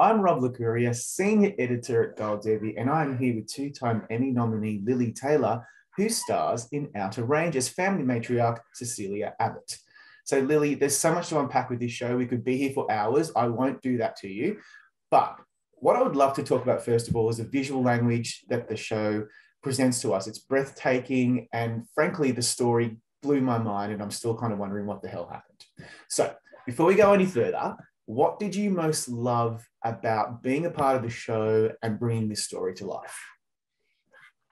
I'm Rob Licuria, Senior Editor at Gold Derby, and I'm here with two time Emmy nominee Lili Taylor, who stars in Outer Range as family matriarch Cecilia Abbott. So, Lili, there's so much to unpack with this show. We could be here for hours. I won't do that to you. But what I would love to talk about, first of all, is the visual language that the show presents to us. It's breathtaking, and frankly, the story blew my mind, and I'm still kind of wondering what the hell happened. So, before we go any further, what did you most love about being a part of the show and bringing this story to life?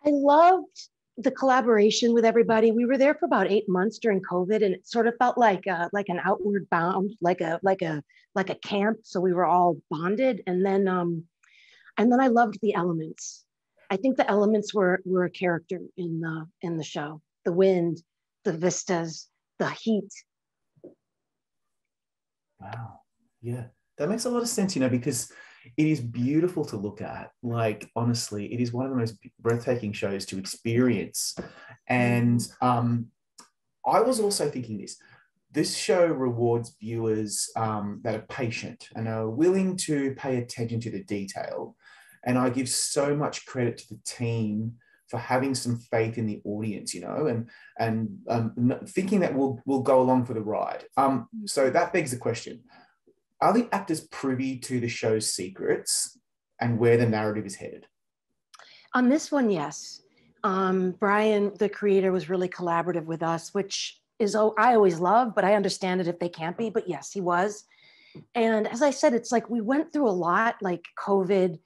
I loved the collaboration with everybody. We were there for about eight months during COVID, and it sort of felt like a, like an outward bound, like a like a like a camp. So we were all bonded, and then um, and then I loved the elements. I think the elements were were a character in the in the show. The wind, the vistas, the heat. Wow. Yeah, that makes a lot of sense, you know, because it is beautiful to look at. Like, honestly, it is one of the most breathtaking shows to experience. And um, I was also thinking this this show rewards viewers um, that are patient and are willing to pay attention to the detail. And I give so much credit to the team for having some faith in the audience, you know, and and um, thinking that we'll we'll go along for the ride. Um, so that begs the question: Are the actors privy to the show's secrets and where the narrative is headed? On this one, yes. Um, Brian, the creator, was really collaborative with us, which is oh, I always love, but I understand it if they can't be. But yes, he was. And as I said, it's like we went through a lot, like COVID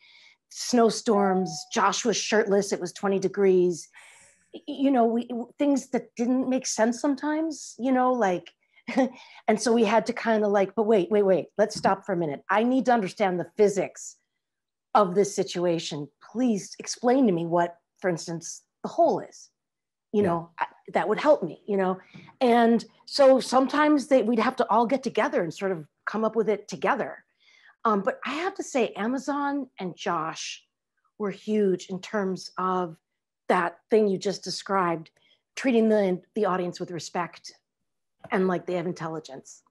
snowstorms, Josh was shirtless, it was 20 degrees. You know, we things that didn't make sense sometimes, you know, like and so we had to kind of like, but wait, wait, wait, let's stop for a minute. I need to understand the physics of this situation. Please explain to me what, for instance, the hole is. You yeah. know, that would help me, you know. And so sometimes they, we'd have to all get together and sort of come up with it together. Um, but I have to say, Amazon and Josh were huge in terms of that thing you just described, treating the, the audience with respect and like they have intelligence.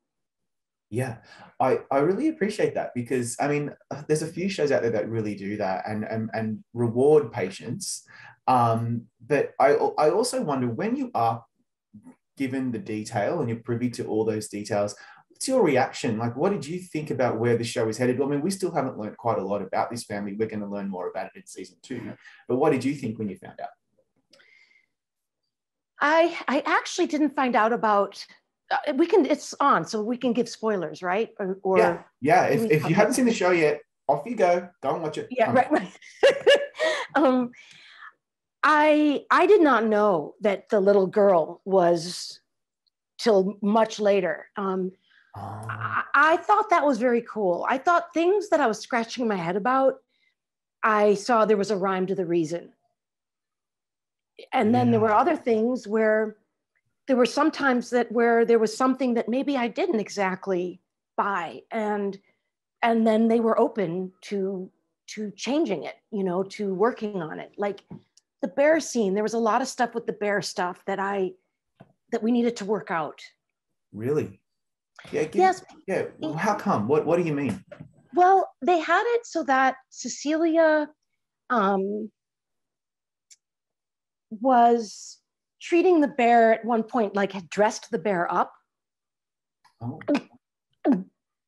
Yeah, I, I really appreciate that because I mean, there's a few shows out there that really do that and and, and reward patience. Um, but I, I also wonder when you are given the detail and you're privy to all those details, what's your reaction? Like, what did you think about where the show is headed? I mean, we still haven't learned quite a lot about this family. We're going to learn more about it in season two. But what did you think when you found out? I I actually didn't find out about. Uh, we can. It's on, so we can give spoilers, right? Or, or yeah, yeah. If, if you haven't seen the show yet, off you go. Go and watch it. Yeah, um, right. right. um, I I did not know that the little girl was till much later. Um, Oh. I, I thought that was very cool. I thought things that I was scratching my head about, I saw there was a rhyme to the reason. And then yeah. there were other things where there were sometimes that where there was something that maybe I didn't exactly buy and and then they were open to to changing it, you know, to working on it. Like the bear scene, there was a lot of stuff with the bear stuff that I that we needed to work out. Really? Yeah. Give, yes. Yeah. Well, how come? What What do you mean? Well, they had it so that Cecilia um, was treating the bear at one point like had dressed the bear up. Oh.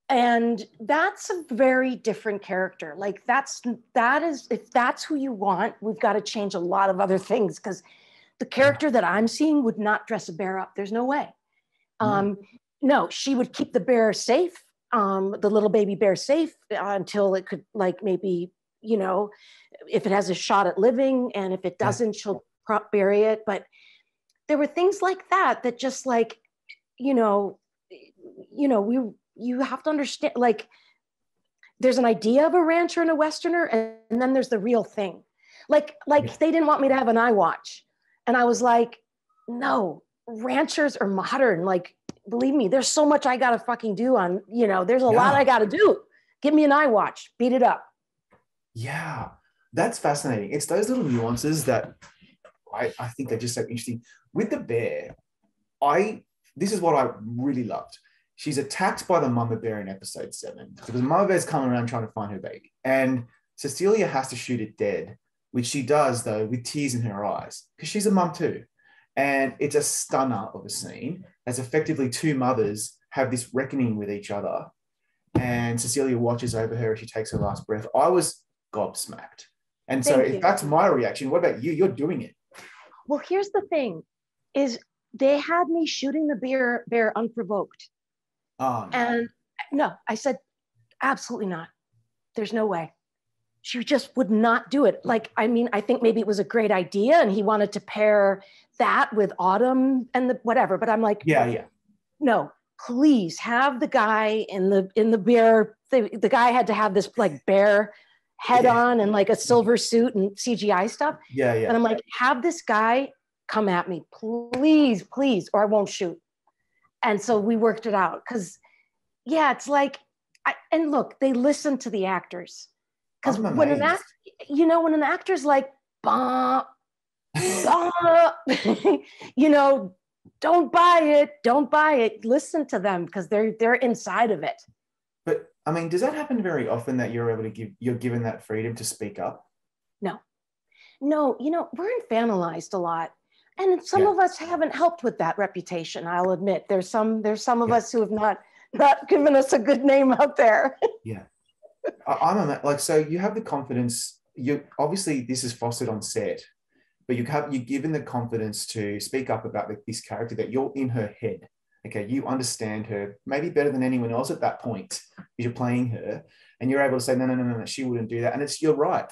And that's a very different character. Like that's that is if that's who you want, we've got to change a lot of other things because the character that I'm seeing would not dress a bear up. There's no way. Um, no, she would keep the bear safe, um, the little baby bear safe uh, until it could, like, maybe, you know, if it has a shot at living, and if it doesn't, she'll prop bury it. But there were things like that that just like, you know, you know, we you have to understand like there's an idea of a rancher and a westerner, and, and then there's the real thing. Like, like they didn't want me to have an eye watch. And I was like, no, ranchers are modern. Like believe me, there's so much I got to fucking do on, you know, there's a yeah. lot I got to do. Give me an eye watch, beat it up. Yeah, that's fascinating. It's those little nuances that I, I think are just so interesting. With the bear, I, this is what I really loved. she's attacked by the mama bear in episode seven because mama bear's coming around trying to find her baby. And Cecilia has to shoot it dead, which she does though with tears in her eyes because she's a mum too. And it's a stunner of a scene as effectively two mothers have this reckoning with each other. And Cecilia watches over her as she takes her last breath. I was gobsmacked. And so Thank if you. that's my reaction, what about you? You're doing it. Well, here's the thing is they had me shooting the bear bear unprovoked. Oh, no. And no, I said, absolutely not. There's no way. She just would not do it. Like, I mean, I think maybe it was a great idea and he wanted to pair that with Autumn and the whatever. But I'm like, yeah, yeah. no, please have the guy in the in the bear. The, the guy had to have this like bear head Yeah. on and like a silver suit and CGI stuff. Yeah, yeah. And I'm like, have this guy come at me, please, please, or I won't shoot. And so we worked it out because, yeah, it's like, I, and look, they listen to the actors. Because oh, when an act, you know, when an actor's like, bah, bah, you know, don't buy it, don't buy it. Listen to them because they're they're inside of it. I mean, does that happen very often that you're able to give you're given that freedom to speak up? No, No, you know, we're infantilized a lot. And some Yeah. of us haven't helped with that reputation, I'll admit. There's some there's some of Yeah. us who have not not given us a good name out there. Yeah. I, I'm a, like so you have the confidence. You obviously this is fostered on set, but you have you're given the confidence to speak up about this character that you're in her head. Okay, you understand her maybe better than anyone else at that point. because You're playing her, and you're able to say no, no, no, no, no. She wouldn't do that. And it's you're right.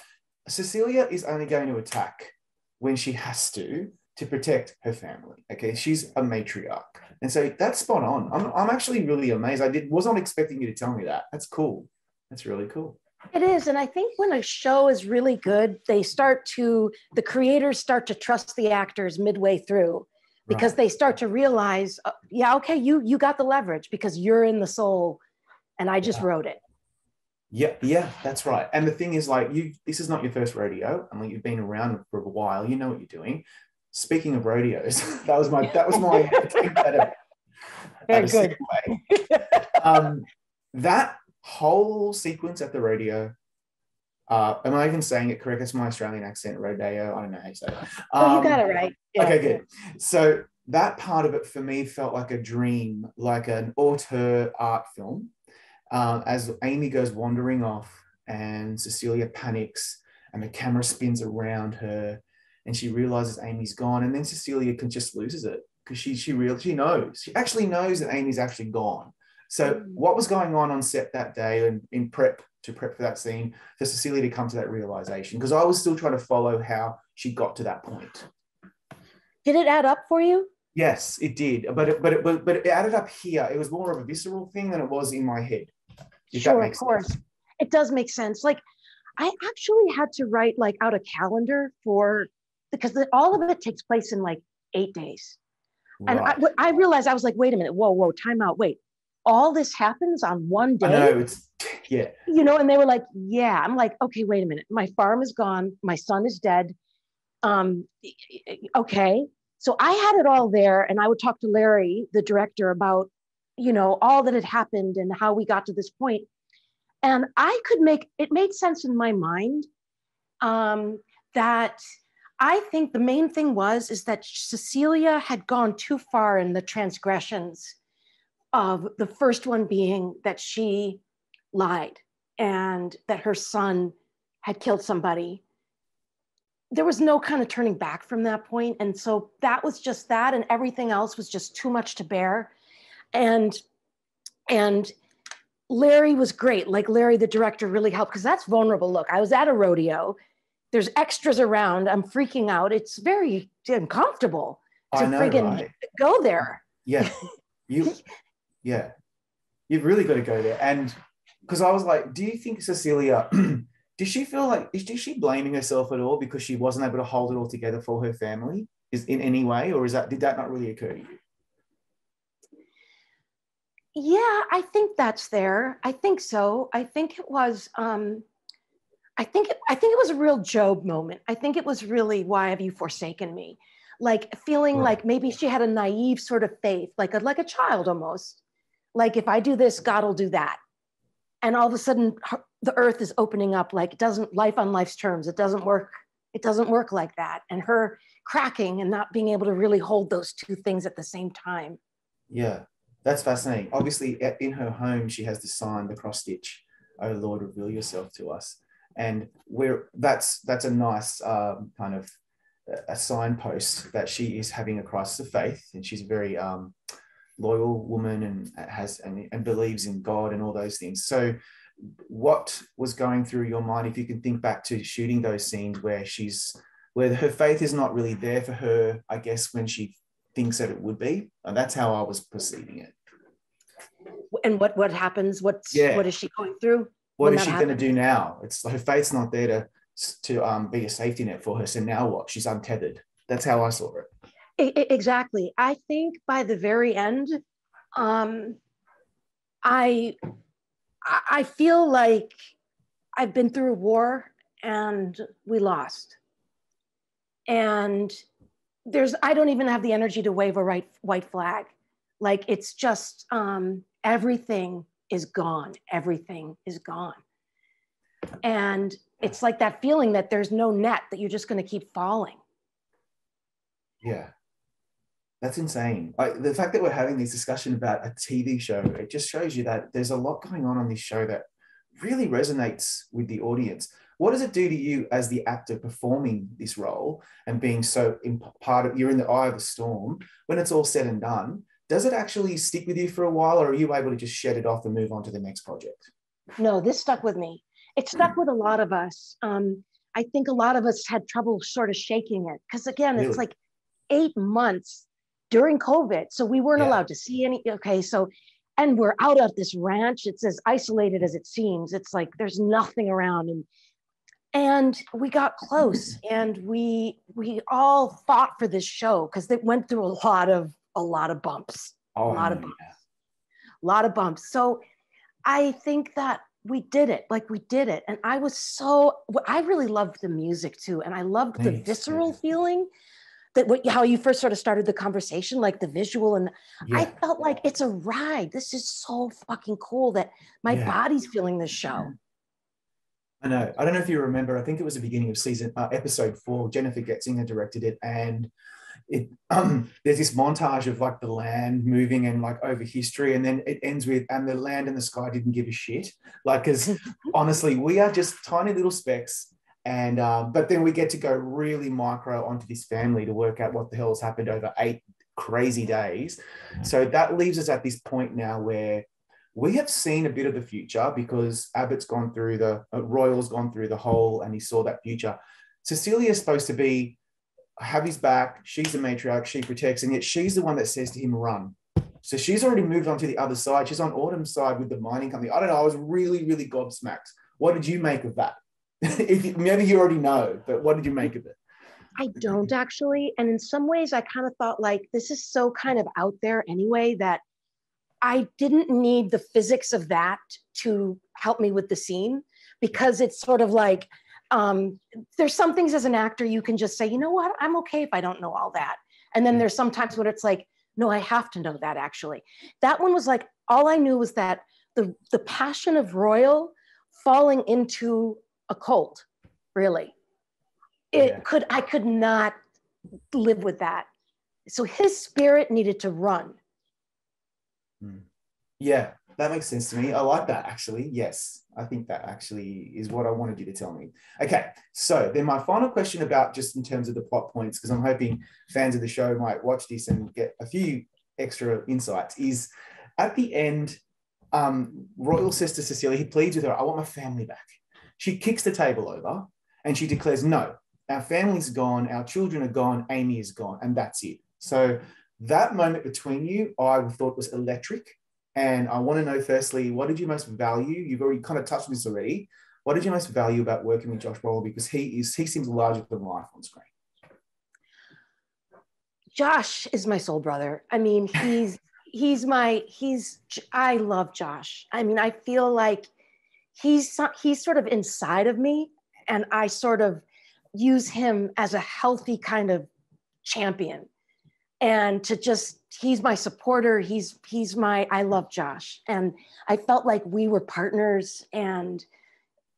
Cecilia is only going to attack when she has to to protect her family. Okay, she's a matriarch, and so that's spot on. I'm, I'm actually really amazed. I did was not expecting you to tell me that. That's cool. That's really cool. It is. And I think when a show is really good, they start to the creators start to trust the actors midway through because Right. they start to realize, uh, yeah, okay, you you got the leverage because you're in the soul and I just Yeah. wrote it. Yeah, yeah, that's right. And the thing is, like, you this is not your first rodeo. I mean, you've been around for a while. You know what you're doing. Speaking of rodeos, that was my that was my attempt at a, Very good. Um, that whole sequence at the rodeo. Uh, am I even saying it correct? It's my Australian accent, rodeo. I don't know how you say it. Oh, you Um, got it right. Yeah. Okay, good. So that part of it for me felt like a dream, like an auteur art film. Um, as Amy goes wandering off and Cecilia panics and the camera spins around her and she realizes Amy's gone and then Cecilia can just loses it because she she real she knows she actually knows that Amy's actually gone. So Mm. what was going on on set that day and in prep to prep for that scene for Cecilia to come to that realization because I was still trying to follow how she got to that point. Did it add up for you? Yes, it did, but it, but it, but, but it added up here. It was more of a visceral thing than it was in my head. Sure, of course. sense. It does make sense. Like I actually had to write like out a calendar for because the, all of it takes place in like eight days. And I, Right. I realized I was like, wait a minute, whoa, whoa, time out, wait. All this happens on one I day, know it's yeah, you know? And they were like, yeah. I'm like, okay, wait a minute. My farm is gone. My son is dead. Um, okay. So I had it all there, and I would talk to Larry, the director, about you know all that had happened and how we got to this point. And I could make it made sense in my mind um, that I think the main thing was is that Cecilia had gone too far in the transgressions of the first one being that she lied and that her son had killed somebody. There was no kind of turning back from that point. And so that was just that, and everything else was just too much to bear. And and Larry was great. Like Larry, the director, really helped because that's vulnerable. Look, I was at a rodeo. There's extras around. I'm freaking out. It's very uncomfortable to know, friggin' right? go there. Yeah, you, yeah, you've really got to go there. And because I was like, do you think Cecilia? Did she feel like is, is she blaming herself at all because she wasn't able to hold it all together for her family? Is in any way, or is that did that not really occur to you? Yeah, I think that's there. I think so. I think it was. Um, I think it, I think it was a real Job moment. I think it was really why have you forsaken me? Like feeling Right. like maybe she had a naive sort of faith, like a like a child almost. Like if I do this, God will do that. And all of a sudden, the earth is opening up. Like it doesn't life on life's terms. It doesn't work. It doesn't work like that. And her cracking and not being able to really hold those two things at the same time. Yeah, that's fascinating. Obviously, in her home, she has the sign, the cross stitch. Oh Lord, reveal yourself to us. And we're that's that's a nice um, kind of a signpost that she is having a crisis of faith, and she's very um, loyal woman and has and, and believes in God and all those things. So, what was going through your mind if you can think back to shooting those scenes where she's where her faith is not really there for her, I guess, when she thinks that it would be. And that's how I was perceiving it. And what what happens? What's yeah. what is she going through? What is she going to do now? It's her faith's not there to to um, be a safety net for her. So now what? She's untethered. That's how I saw it. Exactly. I think by the very end, um, I I feel like I've been through a war and we lost. And there's I don't even have the energy to wave a right white flag. Like it's just um, everything is gone. Everything is gone. And it's like that feeling that there's no net that you're just going to keep falling. Yeah. That's insane. Like the fact that we're having this discussion about a TV show, it just shows you that there's a lot going on on this show that really resonates with the audience. What does it do to you as the actor performing this role and being so in part of you're in the eye of the storm when it's all said and done? Does it actually stick with you for a while, or are you able to just shed it off and move on to the next project? No, this stuck with me. It stuck with a lot of us. Um, I think a lot of us had trouble sort of shaking it because again, really? it's like eight months during COVID, so we weren't yeah. allowed to see any. Okay, so and we're out at this ranch. It's as isolated as it seems. It's like there's nothing around, and and we got close, and we we all fought for this show because it went through a lot of a lot of bumps, oh, a lot of bumps, yeah. a lot of bumps. So I think that we did it like we did it and i was so i really loved the music too and i loved Thanks. the visceral feeling that what how you first sort of started the conversation like the visual and yeah. i felt like it's a ride this is so fucking cool that my yeah. body's feeling this show i know i don't know if you remember i think it was the beginning of season uh, episode four jennifer getzinger directed it and it um, there's this montage of like the land moving and like over history and then it ends with and the land and the sky didn't give a shit like because honestly we are just tiny little specks and uh, but then we get to go really micro onto this family to work out what the hell has happened over eight crazy days so that leaves us at this point now where we have seen a bit of the future because abbott's gone through the uh, royal's gone through the hole and he saw that future Cecilia's supposed to be have his back. She's the matriarch. She protects, and yet she's the one that says to him, "Run." So she's already moved on to the other side. She's on Autumn's side with the mining company. I don't know. I was really, really gobsmacked. What did you make of that? if maybe you already know, but what did you make of it? I don't actually. And in some ways, I kind of thought like this is so kind of out there anyway that I didn't need the physics of that to help me with the scene because it's sort of like um, there's some things as an actor you can just say, you know what, I'm okay if I don't know all that. And then there's sometimes when it's like, no, I have to know that actually. That one was like, all I knew was that the, the passion of Royal falling into a cult, really. It yeah. could, I could not live with that. So his spirit needed to run. Hmm. Yeah, that makes sense to me. I like that actually. Yes, I think that actually is what I wanted you to tell me. Okay, so then my final question about just in terms of the plot points, because I'm hoping fans of the show might watch this and get a few extra insights, is at the end, um, Royal says to Cecilia, he pleads with her, I want my family back. She kicks the table over and she declares, No, our family's gone, our children are gone, Amy is gone, and that's it. So that moment between you, I thought was electric and I want to know firstly, what did you most value? You've already kind of touched on this already. What did you most value about working with Josh Brolin? Because he is he seems larger than life on screen. Josh is my soul brother. I mean, he's he's my he's I love Josh. I mean, I feel like he's he's sort of inside of me, and I sort of use him as a healthy kind of champion. And to just he's my supporter. He's he's my i love josh. And i felt like we were partners and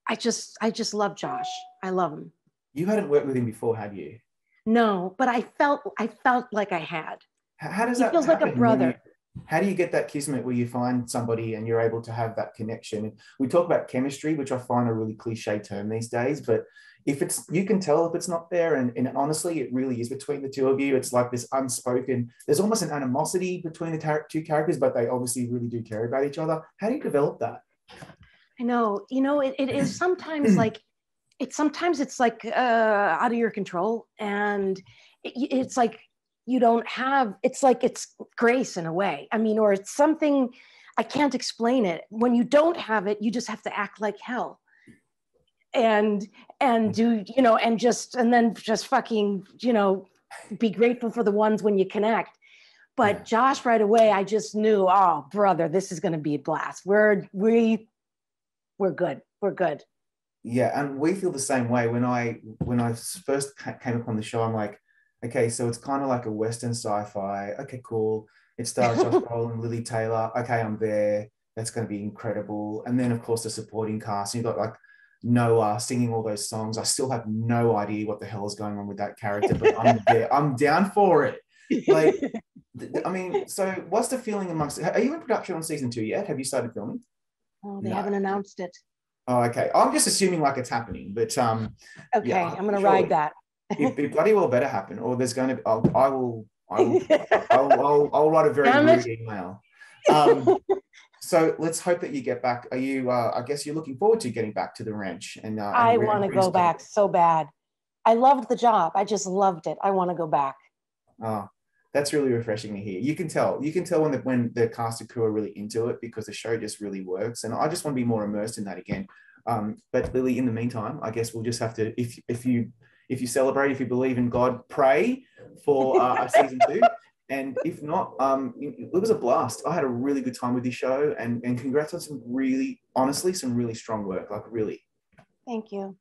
i just i just love josh. I love him. You hadn't worked with him before had you? No but i felt i felt like i had. How, does he that feels like a brother how do you get that kismet where you find somebody and you're able to have that connection? We talk about chemistry which i find a really cliche term these days but if it's you can tell if it's not there. And, and honestly it really is between the two of you. It's like this unspoken there's almost an animosity between the two characters but they obviously really do care about each other. How do you develop that? I know, you know, it, it is sometimes like it's sometimes it's like uh, out of your control, and it, it's like you don't have. It's like it's grace in a way. I mean, or it's something I can't explain it. When you don't have it, you just have to act like hell, and and do you know, and just and then just fucking you know, be grateful for the ones when you connect. But Yeah. Josh, right away, I just knew, oh, brother, this is going to be a blast. We're we we're good. We're good. yeah and we feel the same way when i when i first came upon the show i'm like okay so it's kind of like a western sci-fi. Okay cool. It stars josh brolin lili taylor. Okay i'm there. That's going to be incredible. And then of course the supporting cast. You've got like noah singing all those songs. I still have no idea what the hell is going on with that character but i'm there. I'm down for it. Like th- th- i mean so what's the feeling amongst are you in production on season two yet? Have you started filming? Oh, they No. haven't announced it. oh okay. I'm just assuming like it's happening but um Okay, Yeah, I'm gonna surely. ride that. It, it bloody well better happen, or there's going to be. I'll, I will. I will. I'll, I'll, I'll write a very rude email. Um, so let's hope that you get back. Are you? Uh, I guess you're looking forward to getting back to the ranch, and uh, I and want to go back so bad. I loved the job. I just loved it. I want to go back. Oh, that's really refreshing to hear. You can tell. You can tell when the when the cast and crew are really into it because the show just really works, and I just want to be more immersed in that again. Um, but Lili, in the meantime, I guess we'll just have to if if you if you celebrate, if you believe in God, pray for uh, a season two. And if not, um, it it was a blast. I had a really good time with this show, and and congrats on some really, honestly, some really strong work. Like really. Thank you.